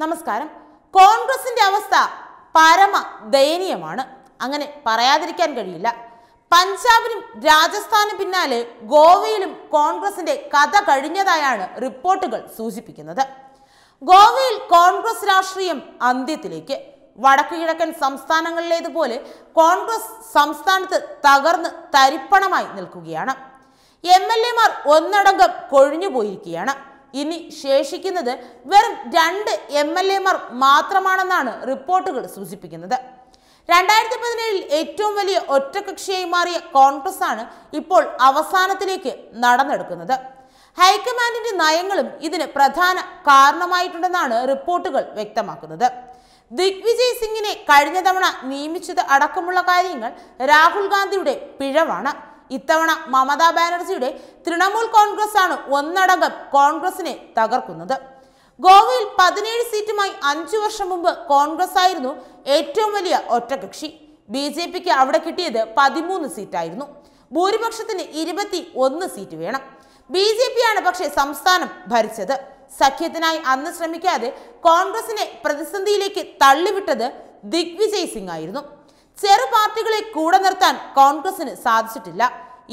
നമസ്കാരം. കോൺഗ്രസിന്റെ അവസ്ഥ പരമ ദയനീയമാണ്. അങ്ങനെ പറയാതിരിക്കാൻ കഴിയില്ല. പഞ്ചാബിനും രാജസ്ഥാനും പിന്നാലെ ഗോവയിലും കോൺഗ്രസിന്റെ കഥ കഴിഞ്ഞതായാണ് റിപ്പോർട്ടുകൾ സൂചിപ്പിക്കുന്നത്. ഗോവയിൽ കോൺഗ്രസ് രാഷ്ട്രീയം അന്ത്യത്തിലേക്ക്. വടക്കു കിഴക്കൻ സംസ്ഥാനങ്ങളിലേതുപോലെ കോൺഗ്രസ് സംസ്ഥാനത്ത് തകർന്ന് തരിപ്പണമായി നിൽക്കുകയാണ്. എം എൽ എമാർ ഒന്നടങ്കം കൊഴിഞ്ഞു പോയിരിക്കുകയാണ് ഇനി ശേഷിക്കുന്നത് വെറും രണ്ട് എം എൽ എമാർ മാത്രമാണെന്നാണ് റിപ്പോർട്ടുകൾ സൂചിപ്പിക്കുന്നത്. രണ്ടായിരത്തി പതിനേഴിൽ ഏറ്റവും വലിയ ഒറ്റകക്ഷിയായി മാറിയ കോൺഗ്രസ് ആണ് ഇപ്പോൾ അവസാനത്തിലേക്ക് നടന്നെടുക്കുന്നത്. ഹൈക്കമാൻഡിന്റെ നയങ്ങളും ഇതിന് പ്രധാന കാരണമായിട്ടുണ്ടെന്നാണ് റിപ്പോർട്ടുകൾ വ്യക്തമാക്കുന്നത്. ദിഗ്വിജയ് സിംഗിനെ കഴിഞ്ഞ തവണ നിയമിച്ചത് അടക്കമുള്ള കാര്യങ്ങൾ രാഹുൽ ഗാന്ധിയുടെ പിഴവാണ്. ഇത്തവണ മമതാ ബാനർജിയുടെ തൃണമൂൽ ആണ് ഒന്നടങ്കം കോൺഗ്രസിനെ തകർക്കുന്നത്. ഗോവയിൽ പതിനേഴ് സീറ്റുമായി അഞ്ചു വർഷം മുമ്പ് കോൺഗ്രസ് ആയിരുന്നു ഏറ്റവും വലിയ ഒറ്റകക്ഷി. ബി ജെ പിക്ക് അവിടെ കിട്ടിയത് പതിമൂന്ന് സീറ്റായിരുന്നു. ഭൂരിപക്ഷത്തിന് ഇരുപത്തി ഒന്ന് സീറ്റ് വേണം. ബി ജെ പി ആണ് പക്ഷേ സംസ്ഥാനം ഭരിച്ചത്. സഖ്യത്തിനായി അന്ന് ശ്രമിക്കാതെ കോൺഗ്രസിനെ പ്രതിസന്ധിയിലേക്ക് തള്ളിവിട്ടത് ദിഗ്വിജയ് സിംഗ് ആയിരുന്നു. ചെറു പാർട്ടികളെ കൂടെ നിർത്താൻ കോൺഗ്രസിന് സാധിച്ചിട്ടില്ല.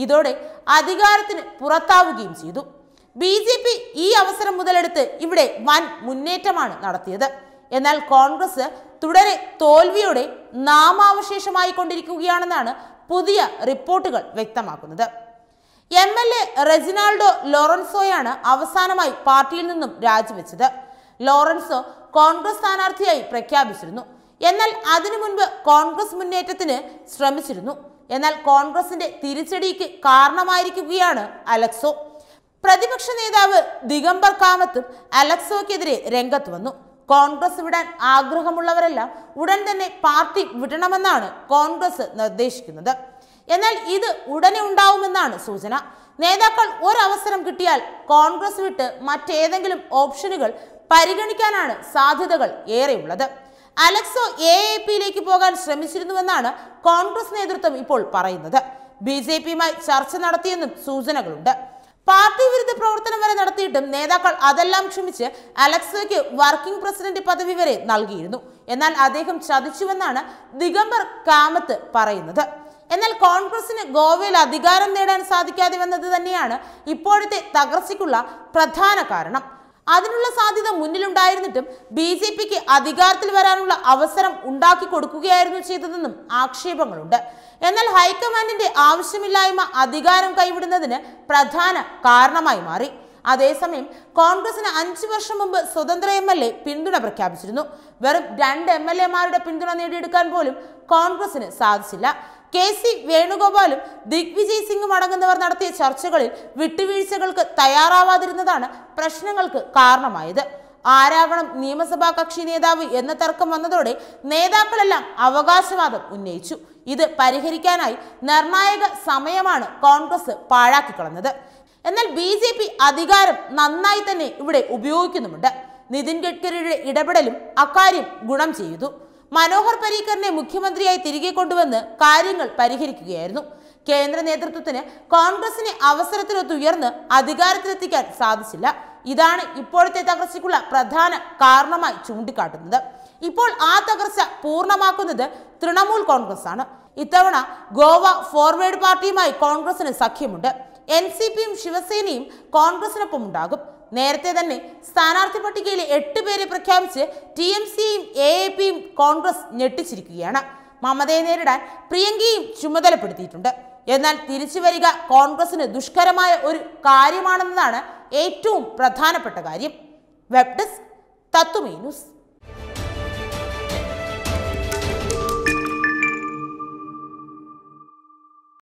ഇതോടെ അധികാരത്തിന് പുറത്താവുകയും ചെയ്തു. ബി ജെ പി ഈ അവസരം മുതലെടുത്ത് ഇവിടെ വൻ മുന്നേറ്റമാണ് നടത്തിയത്. എന്നാൽ കോൺഗ്രസ് തുടരെ തോൽവിയോടെ നാമാവശേഷമായി കൊണ്ടിരിക്കുകയാണെന്നാണ് പുതിയ റിപ്പോർട്ടുകൾ വ്യക്തമാക്കുന്നത്. എം എൽ എ റെജിനാൾഡോ ലോറൻസോയാണ് അവസാനമായി പാർട്ടിയിൽ നിന്നും രാജിവെച്ചത്. ലോറൻസോ കോൺഗ്രസ് സ്ഥാനാർത്ഥിയായി പ്രഖ്യാപിച്ചിരുന്നു. എന്നാൽ അതിനു മുൻപ് കോൺഗ്രസ് മുന്നേറ്റത്തിന് ശ്രമിച്ചിരുന്നു. എന്നാൽ കോൺഗ്രസിന്റെ തിരിച്ചടിക്ക് കാരണമായിരിക്കുകയാണ് അലക്സോ. പ്രതിപക്ഷ നേതാവ് ദിഗംബർ കാമത്തും അലക്സോയ്ക്കെതിരെ രംഗത്ത് വന്നു. കോൺഗ്രസ് വിടാൻ ആഗ്രഹമുള്ളവരെല്ലാം ഉടൻ തന്നെ പാർട്ടി വിടണമെന്നാണ് കോൺഗ്രസ് നിർദ്ദേശിക്കുന്നത്. എന്നാൽ ഇത് ഉടനെ ഉണ്ടാവുമെന്നാണ് സൂചന. നേതാക്കൾ ഒരവസരം കിട്ടിയാൽ കോൺഗ്രസ് വിട്ട് മറ്റേതെങ്കിലും ഓപ്ഷനുകൾ പരിഗണിക്കാനാണ് സാധ്യതകൾ ഏറെയുള്ളത്. അലക്സോ എ എ പിയിലേക്ക് പോകാൻ ശ്രമിച്ചിരുന്നുവെന്നാണ് കോൺഗ്രസ് നേതൃത്വം ഇപ്പോൾ പറയുന്നത്. ബി ജെ പിയുമായി ചർച്ച നടത്തിയെന്നും സൂചനകളുണ്ട്. പാർട്ടി വിരുദ്ധ പ്രവർത്തനം വരെ നടത്തിയിട്ടും നേതാക്കൾ അതെല്ലാം ക്ഷമിച്ച് അലക്സോയ്ക്ക് വർക്കിംഗ് പ്രസിഡന്റ് പദവി വരെ നൽകിയിരുന്നു. എന്നാൽ അദ്ദേഹം ചതിച്ചുവെന്നാണ് ദിഗംബർ കാമത്ത് പറയുന്നത്. എന്നാൽ കോൺഗ്രസിന് ഗോവയിൽ അധികാരം നേടാൻ സാധിക്കാതെ വന്നത് തന്നെയാണ് ഇപ്പോഴത്തെ തകർച്ചയ്ക്കുള്ള പ്രധാന കാരണം. അതിനുള്ള സാധ്യത മുന്നിലുണ്ടായിരുന്നിട്ടും ബി ജെ പിക്ക് അധികാരത്തിൽ വരാനുള്ള അവസരം ഉണ്ടാക്കി കൊടുക്കുകയായിരുന്നു ചെയ്തതെന്നും ആക്ഷേപങ്ങളുണ്ട്. എന്നാൽ ഹൈക്കമാൻഡിന്റെ ആവശ്യമില്ലായ്മ അധികാരം കൈവിടുന്നതിന് പ്രധാന കാരണമായി മാറി. അതേസമയം കോൺഗ്രസിന് അഞ്ചു വർഷം മുമ്പ് സ്വതന്ത്ര എം എൽ എ പിന്തുണ പ്രഖ്യാപിച്ചിരുന്നു. വെറും രണ്ട് എം എൽ എമാരുടെ പിന്തുണ നേടിയെടുക്കാൻ പോലും കോൺഗ്രസിന് സാധിച്ചില്ല. കെ സി വേണുഗോപാലും ദിഗ്വിജയ് സിംഗും അടങ്ങുന്നവർ നടത്തിയ ചർച്ചകളിൽ വിട്ടുവീഴ്ചകൾക്ക് തയ്യാറാവാതിരുന്നതാണ് പ്രശ്നങ്ങൾക്ക് കാരണമായത്. ആരാവണം നിയമസഭാ കക്ഷി നേതാവ് എന്ന തർക്കം വന്നതോടെ നേതാക്കളെല്ലാം അവകാശവാദം ഉന്നയിച്ചു. ഇത് പരിഹരിക്കാനായി നിർണായക സമയമാണ് കോൺഗ്രസ് പാഴാക്കിക്കളഞ്ഞത് എന്നാൽ ബി ജെ പി അധികാരം നന്നായി തന്നെ ഇവിടെ ഉപയോഗിക്കുന്നുമുണ്ട്. നിതിൻ ഗഡ്കരിയുടെ ഇടപെടലും അക്കാര്യം ഗുണം ചെയ്തു. മനോഹർ പരീക്കറിനെ മുഖ്യമന്ത്രിയായി തിരികെ കൊണ്ടുവന്ന് കാര്യങ്ങൾ പരിഹരിക്കുകയായിരുന്നു. കേന്ദ്ര നേതൃത്വത്തിന് കോൺഗ്രസിനെ അവസരത്തിനൊത്തുയർന്ന് അധികാരത്തിലെത്തിക്കാൻ സാധിച്ചില്ല. ഇതാണ് ഇപ്പോഴത്തെ തകർച്ചയ്ക്കുള്ള പ്രധാന കാരണമായി ചൂണ്ടിക്കാട്ടുന്നത്. ഇപ്പോൾ ആ തകർച്ച പൂർണമാക്കുന്നത് തൃണമൂൽ കോൺഗ്രസ് ആണ് ഇത്തവണ ഗോവ ഫോർവേഡ് പാർട്ടിയുമായി കോൺഗ്രസിന് സഖ്യമുണ്ട്. എൻ സി പിയും ശിവസേനയും കോൺഗ്രസിനൊപ്പം ഉണ്ടാകും നേരത്തെ തന്നെ സ്ഥാനാർത്ഥി പട്ടികയിൽ എട്ട് പേരെ പ്രഖ്യാപിച്ച് ടി എം സിയും എ എ പിയും കോൺഗ്രസ് ഞെട്ടിച്ചിരിക്കുകയാണ്. മമതയെ നേരിടാൻ പ്രിയങ്കയും ചുമതലപ്പെടുത്തിയിട്ടുണ്ട്. എന്നാൽ തിരിച്ചു വരിക കോൺഗ്രസിന് ദുഷ്കരമായ ഒരു കാര്യമാണെന്നതാണ് ഏറ്റവും പ്രധാനപ്പെട്ട കാര്യം. Web desk news.